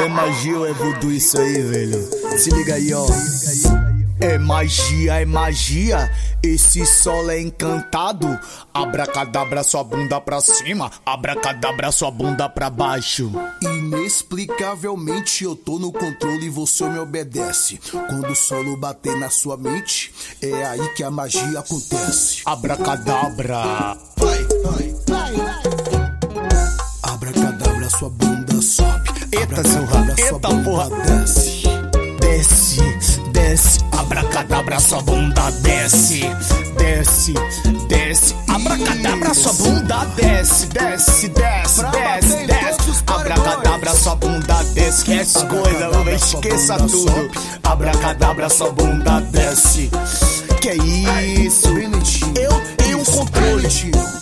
é magia ou é voodoo isso aí, velho? Se liga aí, ó. É magia, é magia. Esse solo é encantado. Abracadabra sua bunda pra cima, abracadabra sua bunda pra baixo. Inexplicavelmente eu tô no controle e você me obedece. Quando o solo bater na sua mente, é aí que a magia acontece. Abracadabra. Vai, vai, sua bunda sobe. Eita, Zurra. Eita, porra. Desce. Desce, desce. Abracadabra, sua bunda desce. Desce, desce. Abracadabra, sua bunda desce. Desce, desce, desce, desce. Abracadabra, sua bunda desce. Esquece coisa, não esqueça tudo. Abracadabra, sua bunda desce. Que é isso? Eu tenho controle. Tenho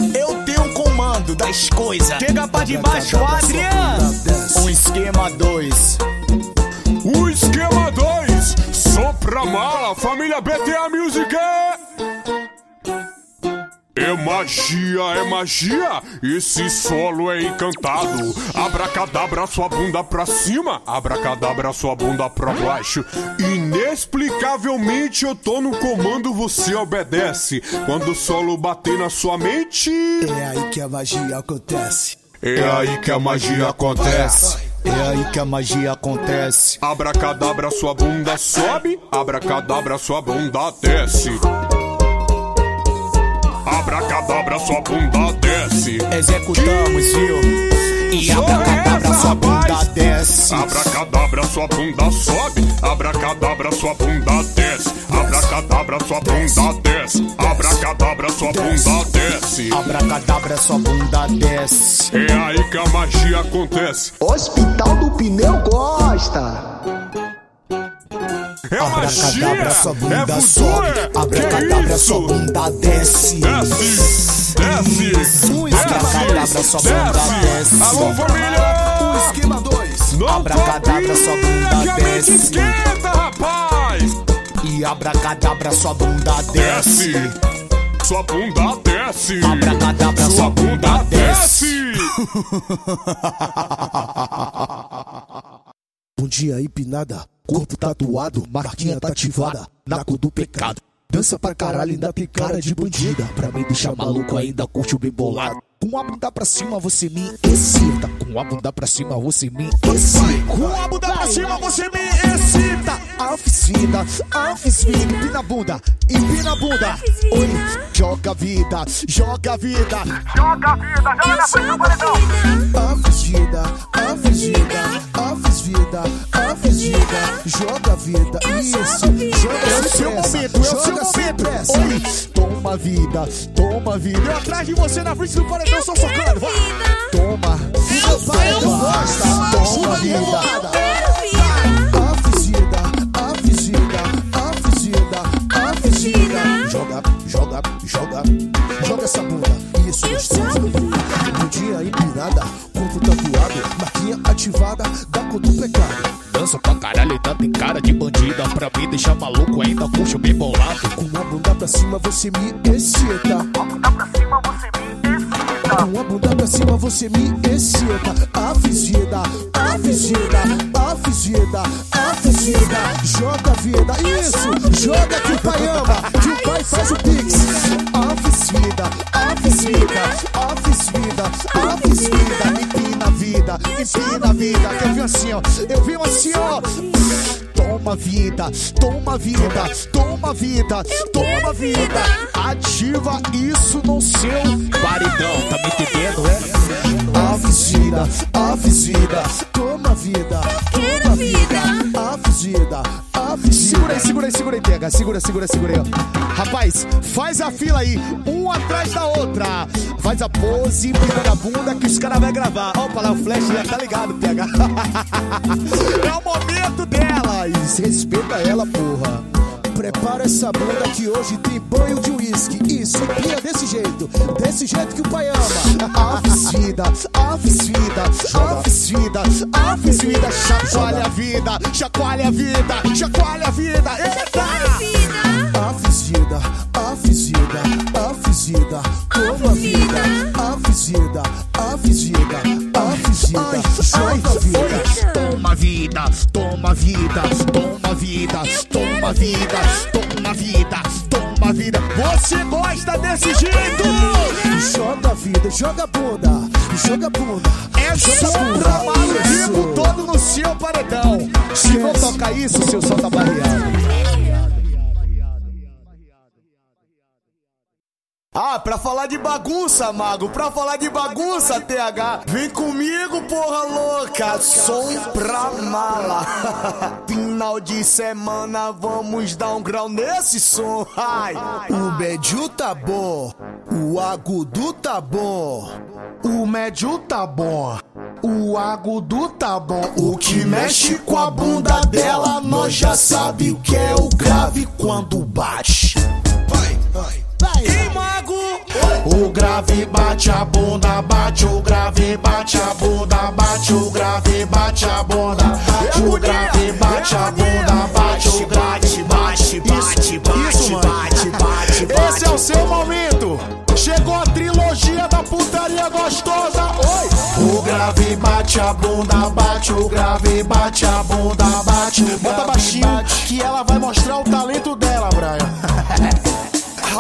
comando das coisas. Chega pra debaixo, Adriano. Um esquema 2. O esquema 2, sopra mala, família BTA Music. É magia, é magia, esse solo é encantado. Abracadabra sua bunda pra cima, abracadabra sua bunda pra baixo. Inexplicavelmente eu tô no comando, você obedece. Quando o solo bater na sua mente, É aí que a magia acontece. é aí que a magia acontece. É aí que a magia acontece. Abracadabra sua bunda sobe, abracadabra sua bunda desce. Abracadabra sua bunda desce. Executamos, viu? E abracadabra sua bunda desce. Abracadabra sua bunda sobe, abracadabra sua bunda desce. Abracadabra sua bunda desce. Abracadabra sua bunda desce. Abracadabra sua bunda desce. É aí que a magia acontece. Hospital do Pneu gosta. É magia, Abracadabra sua é bunda voodoo, sobe. é. Que Abracadabra sua bunda desce. Desce, desce, Abracadabra sua bunda desce. Alô família! O esquema 2. Não Abracadabra, sua bunda desce. esquenta, rapaz! E abracadabra sua bunda desce. Desce! Sua bunda desce! Abracadabra sua bunda desce. Bom dia, empinada. Corpo tatuado, marquinha tá ativada. Naco do pecado. Dança pra caralho, ainda tem cara de bandida. Pra me deixar maluco, ainda curte o bem bolado. Com a bunda pra cima você me excita. Com a bunda pra cima você me excita. Com a bunda pra cima você me excita. Oficina, oficina, empina a bunda, empina a bunda. Oi, joga a vida, joga a vida. Oficina, oficina, oficina, Joga a vida, isso. Joga É o seu momento, é o seu momento. Oi, toma vida, toma vida. Eu atrás de você na frente do paredão, só socando. Vai. Toma, o paredão gosta. Toma vida. Oficina, oficina, oficina, oficina. Joga, joga, joga. Joga essa bunda. Isso, gostoso. Dia empinada, corpo tatuado, marquinha ativada, pra ainda tem cara de bandida. Pra me deixar maluco, ainda puxa bem bolado. Com a bunda pra cima você me excita. Com a bunda pra cima você me excita. Avisida, avisida, avisida, avisida. Joga a vida, isso. Joga que o pai ama, que o pai faz o pix. Avisida, avisida, avisida, avisida. Empina a vida, empina a vida. Quer ver assim, ó? Eu vi assim, ó. Toma vida, toma vida, toma vida, toma vida. Ativa isso no seu Paredão, tá me entendendo, segura pega. Segura, segura, aí, ó. Rapaz, faz a fila aí, um atrás da outra. Faz a pose, pira na bunda que os caras vão gravar. Opa, lá o flash já tá ligado, pega. é o momento delas. Respeita ela, porra. Prepara essa bunda que hoje tem banho de uísque. Isso, pia desse jeito, desse jeito que o pai ama. Avisida, avisida, avisida, avisida. Chacoalha a vida, chacoalha a vida, chacoalha a vida. Eita! Avisida, avisida, avisida, toma vida, avisida, avisida, Ai, joga vida. Toma vida, toma vida, toma vida, toma vida, toma vida, toma vida. Você gosta desse jeito? Joga vida, joga bunda, joga bunda. É só pra maluco todo no seu paredão. Se não toca isso, seu som tá barreado. Ah, pra falar de bagunça, mago, pra falar de bagunça, TH, vem comigo, porra louca, som pra mala. Final de semana, vamos dar um grau nesse som, ai. O médio tá bom, o agudo tá bom. O médio tá bom, o agudo tá bom. O que mexe com a bunda dela, nós já sabe o que é o grave quando bate. O grave bate a bunda, bate o grave, bate a bunda, bate o grave, bate a bunda. O grave bate a bunda, bate o grave, bate, bate, bate, bate, bate, bate. Esse é o seu momento. Chegou a trilogia da putaria gostosa. Oi! O grave bate a bunda, bate o grave, bate a bunda, bate. Bota baixinho que ela vai mostrar o talento dela.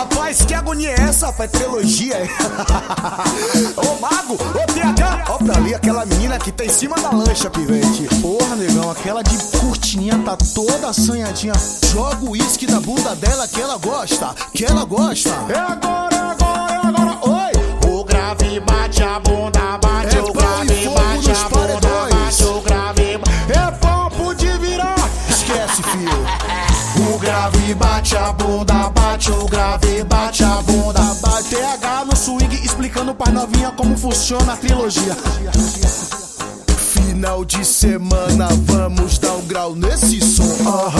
Rapaz, que agonia é essa, rapaz? Trilogia. ô mago, ô TH, ó pra ali aquela menina que tá em cima da lancha, pivete. Porra, negão, aquela de curtinha tá toda assanhadinha. Joga o uísque na bunda dela que ela gosta, que ela gosta. É agora, é agora, é agora, oi! O grave bate a bunda, bate É o grave, bate a bunda, paredões. bate o grave. Bate a bunda, bate o grave, bate a bunda, bate TH no swing explicando pra novinha como funciona a trilogia. Final de semana, vamos dar um grau nesse som. Aham, o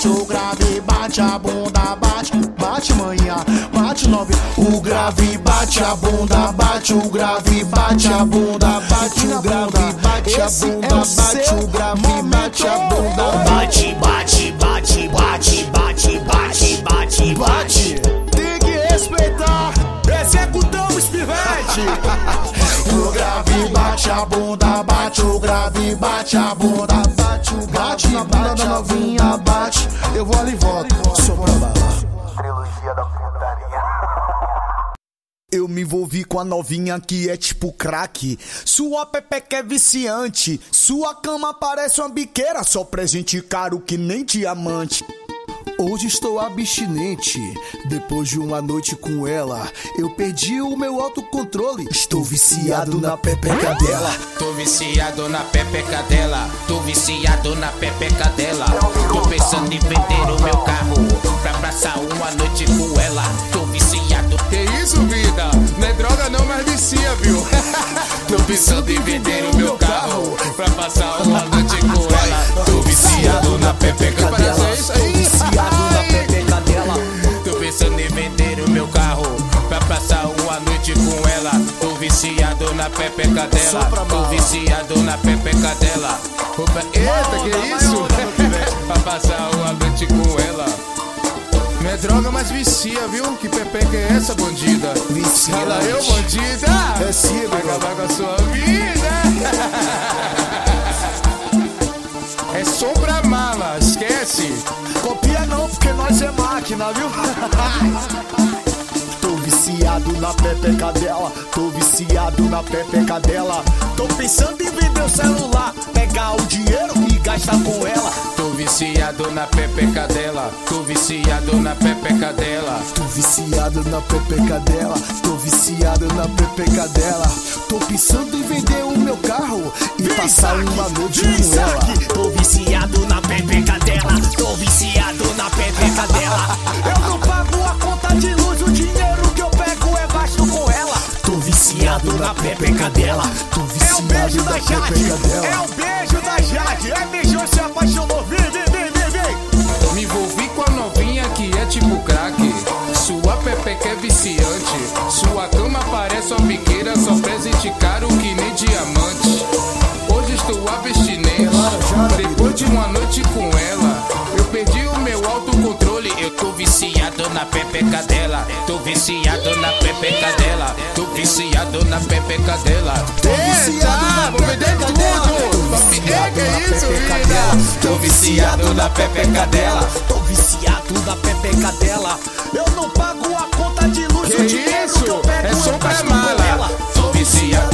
bate o grave, bate a bunda, bate, bate manhã, bate nove. O grave bate a bunda, bate o grave, bate a bunda, bate o grave, bate a bunda, é bate o grave, bate a bunda. Bate, bate, bate, bate, bate, bate, bate, bate. Tem que respeitar, executamos pivete. O grave bate a bunda, bate o grave, bate a bunda, bate o bate na bunda da novinha, bate eu vou ali e volto. Só pra bala. Eu me envolvi com a novinha que é tipo crack. Sua pepeca é viciante. Sua cama parece uma biqueira, só presente caro que nem diamante. Hoje estou abstinente. Depois de uma noite com ela, eu perdi o meu autocontrole. Estou viciado na pepeca dela. Tô viciado na pepeca dela, tô viciado na pepeca dela. Tô pensando em vender o meu carro pra passar uma noite com ela. Tô viciado. Que isso, vida? Não é droga não, mas vicia, viu? Tô pensando em vender o meu viciado na pepeca dela. Tô viciado na pepeca dela. Opa, eita, que isso? pra passar uma noite com ela. Não é droga, mas vicia, viu? Que pepeca é essa, bandida? Viciante. Fala eu, bandida. É sim, Vai meu acabar com a sua vida. É sombra mala, esquece. Copia não, porque nós é máquina, viu? Tô viciado na pepeca dela, tô viciado na pepeca dela. Tô pensando em vender o celular, pegar o dinheiro e gastar com ela. Tô viciado na pepeca dela. Tô viciado na pepeca dela. Tô viciado na pepeca dela. Tô viciado na pepeca dela. Tô pensando em vender o meu carro e passar uma noite com ela. Tô viciado na pepeca dela, tô viciado na pepeca dela. Eu não pago a conta de luz, viciado na pepeca dela. Tô é viciado é o beijo da Jade, é o beijo da Jade. É beijou, se apaixonou, vem, vem, vem, vem, vem. Me envolvi com a novinha que é tipo craque. Sua pepeca é viciante. Sua viciado na pepeca dela. Tô viciado na pepeca dela. Vou vender tudo. É, é isso, vida? Tô viciado na pepeca dela. Tô viciado na pepeca dela. Eu não pago a conta de luz, Que o dinheiro isso? que eu pego É só pra mala. Tô viciado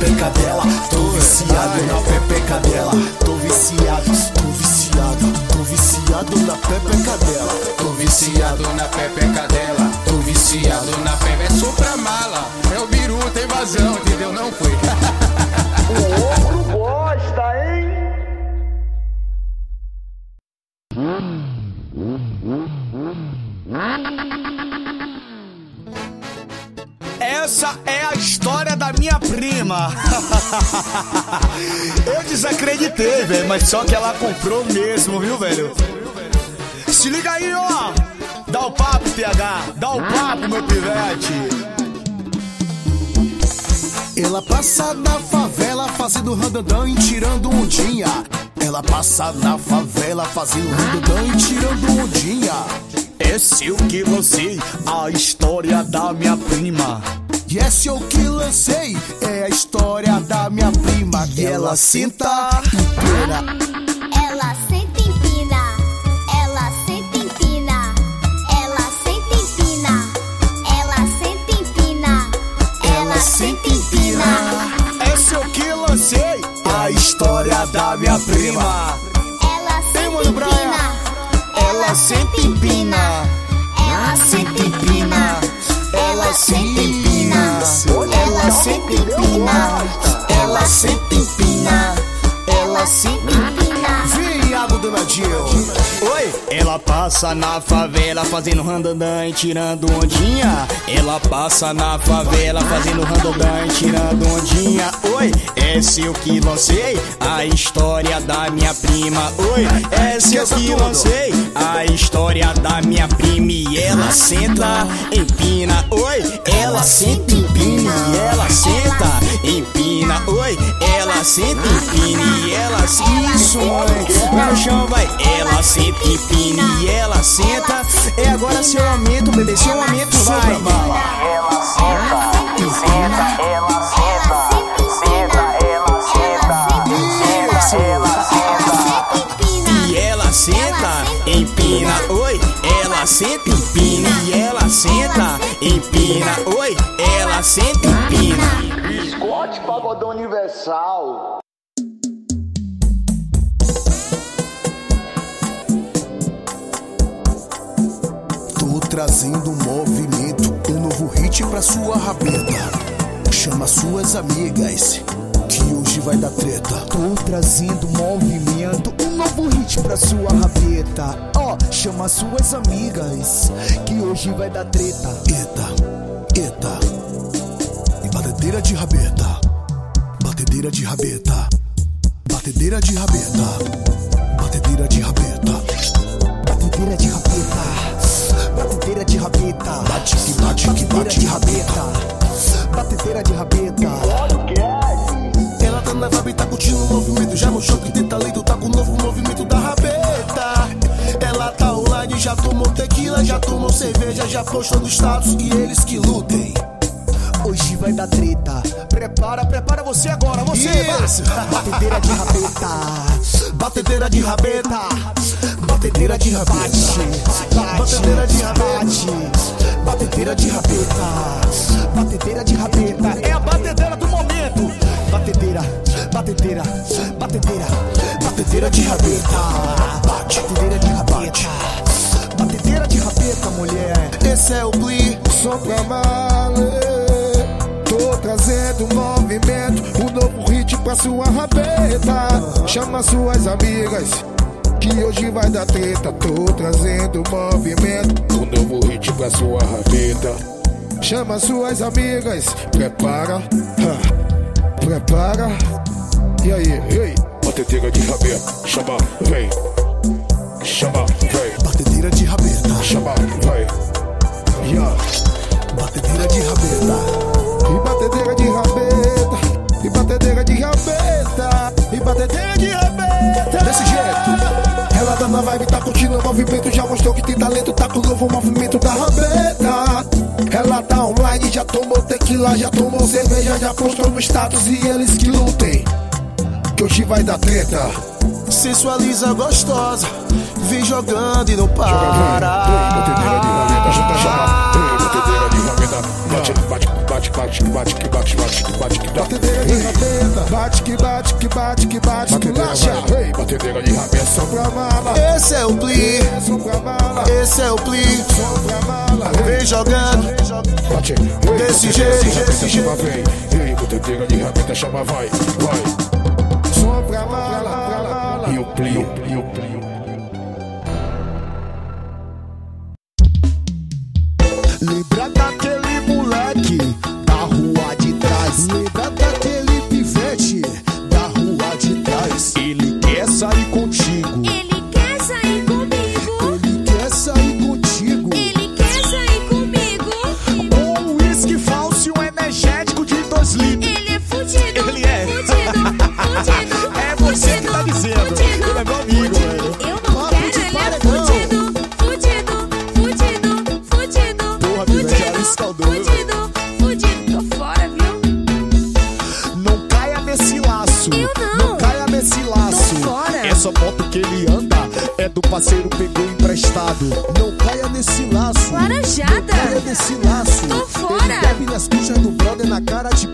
pepeca dela. Tô viciado na pepeca dela. Tô viciado, tô viciado, tô viciado na pepeca dela. Tô viciado na pepeca dela. Tô viciado na pepeca. É só pra mala. É o biru, tem vazão, entendeu? Não foi. Essa é a história da minha prima. Eu desacreditei, velho, mas só que ela comprou mesmo, viu, velho? Se liga aí, ó. Dá o papo, PH. Dá o papo, meu pivete. Ela passa na favela fazendo randandã e tirando ondinha. Ela passa na favela fazendo randandã e tirando ondinha. Esse eu que lancei a história da minha prima. E esse eu que lancei é a história da minha prima. E ela senta inteira. Ela senta empina, ela senta empina, ela senta empina, ela senta empina, ela senta empina, Esse eu que lancei a história da minha prima. ela senta Brian. empina, Ela senta empina. ela senta empina, ela senta empina, Ela senta empina. Ela senta empina. ela senta empina. Oi! Ela passa na favela fazendo randandã e tirando ondinha. Ela passa na favela fazendo randandã e tirando ondinha. Oi! Esse eu que lancei a história da minha prima. Oi! Esse eu que lancei a história da minha prima. E ela senta, empina. Oi! Ela senta, Ela senta, empina. E ela isso. No chão vai. Ela senta, empina. E ela senta. É agora seu aumento, bebê. Seu aumento vai. E ela senta, empina, ela senta, empina, e ela senta, empina, oi, ela senta, empina. Biscote Pagodão Universal. Tô trazendo um movimento, um novo hit pra sua rabeta. Chama suas amigas, que hoje vai dar treta. Tô trazendo movimento, novo hit pra sua rabeta. Ó, chama suas amigas, que hoje vai dar treta. Eita, eita. E batedeira de rabeta. Batedeira de rabeta. Batedeira de rabeta. Batedeira de rabeta. Batedeira de rabeta, batedeira de rabeta, Bate que bate que batedeira bate de rabeta, batedeira de rabeta. Tá na vibe, tá curtindo o movimento. Já mostrou que tem talento, tá com o novo movimento da rabeta. Ela tá online, já tomou tequila, já tomou cerveja, já postou no status e eles que lutem. Hoje vai dar treta. Prepara, prepara você agora, você, Isso. Batedeira de rabeta, Batedeira de rabeta. Batedeira de rabeta. Batedeira de rabeta. Batedeira de rabeta. batedeira de rabeta. É a batedeira do momento. Batedeira, batedeira, batedeira, Batedeira de rabeta. Bate. batedeira de rabeta. Batedeira de rabeta, mulher. Esse é o Glee. Só pra male. Tô trazendo um movimento, um novo hit pra sua rabeta. Chama suas amigas, que hoje vai dar treta. Tô trazendo um movimento, um novo hit pra sua rabeta. Chama suas amigas, prepara, ha, prepara. E aí, e aí? Batedeira de rabeta, chama, vem. Chama, vem. Batedeira de rabeta, Chama, vem. Yeah. batedeira de rabeta. Rabeta, e batedeira de rabeta. Desse jeito. Ela tá na vibe, tá curtindo o movimento, já mostrou que tem talento, tá com o novo movimento da rabeta. Ela tá online, já tomou tequila, já tomou cerveja, já postou no status e eles que lutem. Que hoje vai dar treta. Sensualiza gostosa, vem jogando e não Batedeira de rabeta, chama, bate, bate, bate, bate, que bate, bate, que bate, que bate. Batedeira de rabeta, bate que bate, que bate, que bate, que vai. Ei, batedeira de rabeta, só pra mala. Esse é o pli, Só pra mala, esse é o pli. só pra mala. Vem jogando, Bate, Desse jeito, desse chama, vem. Ei, batedeira de rabeta, chama, vai, vai. Só pra mala. E o pli, o pli, o pli.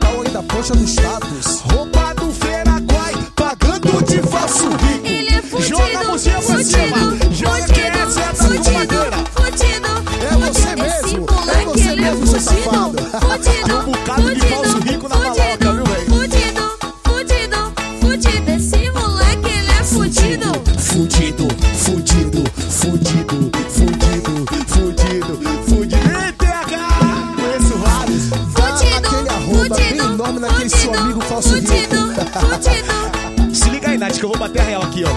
Pau ainda posta no status. Roupa do Veraguai, pagando de falso rico. Ele é fudido. Joga a mãozinha pra cima. Aqui, ó.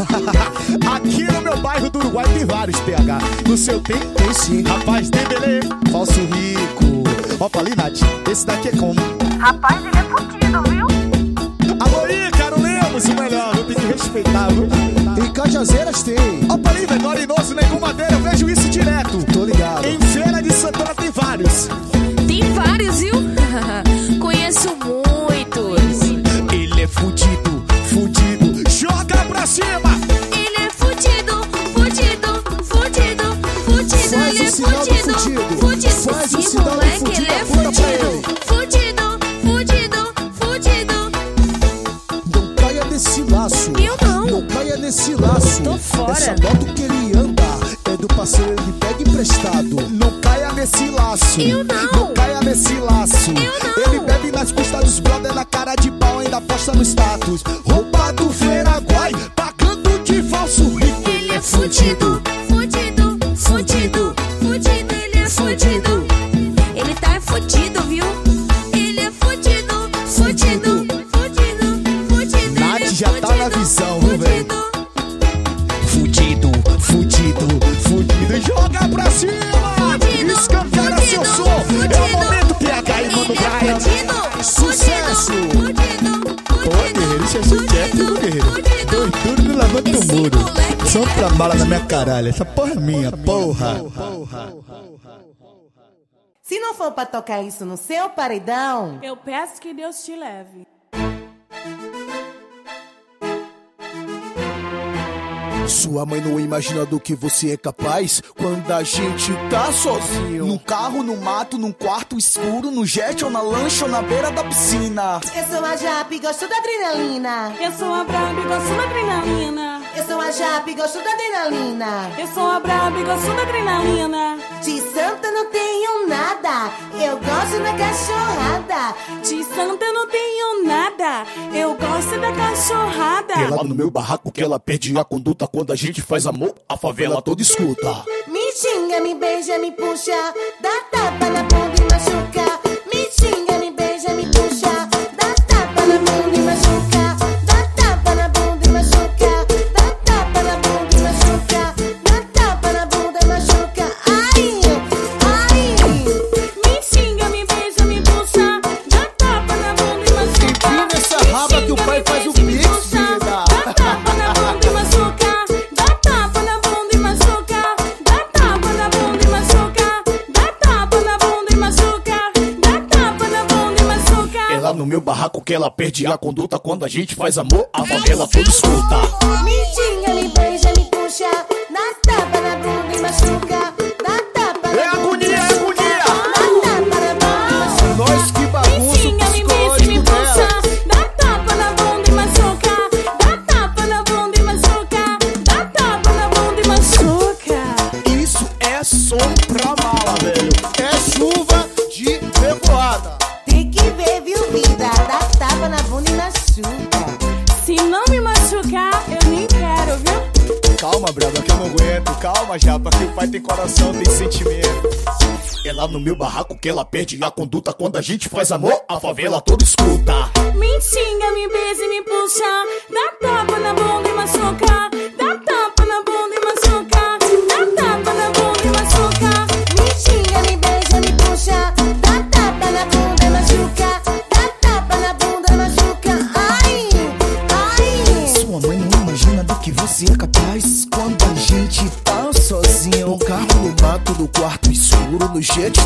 aqui no meu bairro do Uruguai tem vários TH. No seu tem? Tem sim. Rapaz, tem belê. Falso rico. Ó, falei, Nath, esse daqui é como? Rapaz, ele é fudido, viu? Alô, Ícaro Lemos, o melhor, eu tenho que respeitar, viu? Em Cajazeiras tem. Ó, falei, nesse laço. Eu não. Não caia nesse laço. Eu não. Ele bebe nas custas dos brother na cara de pau, ainda posta no status. Roupa do Veraguai, pagando de falso rico. Ele é fudido, bala na minha caralho. Essa porra é minha, porra. Se não for pra tocar isso no seu paredão, Eu peço que Deus te leve. Sua mãe não imagina do que você é capaz quando a gente tá sozinho. Num carro, no mato, num quarto escuro, no jet ou na lancha ou na beira da piscina. eu sou a Jape, gosto da adrenalina. Eu sou a braba e gosto da adrenalina. Eu sou a Jape, gosto da adrenalina. Eu sou a braba e gosto da adrenalina. De santa não tenho nada, eu gosto da cachorrada. De santa não tenho nada. Eu gosto da cachorrada. Ela no meu barraco que ela perde a conduta quando a gente faz amor, a favela toda escuta. Me xinga, me beija, me puxa, dá tapa na bunda que ela perde a conduta quando a gente faz amor. A favela toda escuta. Me coração, tem sentimento. É lá no meu barraco que ela perde a conduta quando a gente faz amor. A favela toda escuta. Me xinga, me beija e me puxa. Dá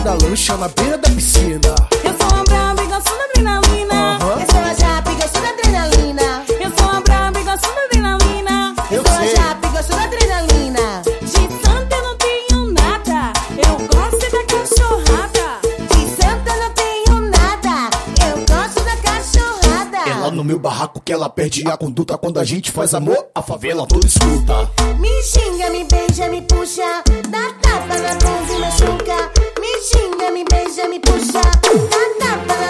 da lancha, na beira da piscina Eu sou uma braba e gosto da adrenalina. Eu sou a japa e gosto da adrenalina. Eu sou uma braba e gosto da adrenalina. Eu sou a japa e gosto da adrenalina. De santa eu não tenho nada. Eu gosto da cachorrada. De santa não tenho nada, eu gosto da cachorrada. É lá no meu barraco que ela perde a conduta quando a gente faz amor. A favela toda escuta. Me xinga, me beija, me puxa, dá tapa na bunda e machuca. Xinga, me puxa, tapa na bunda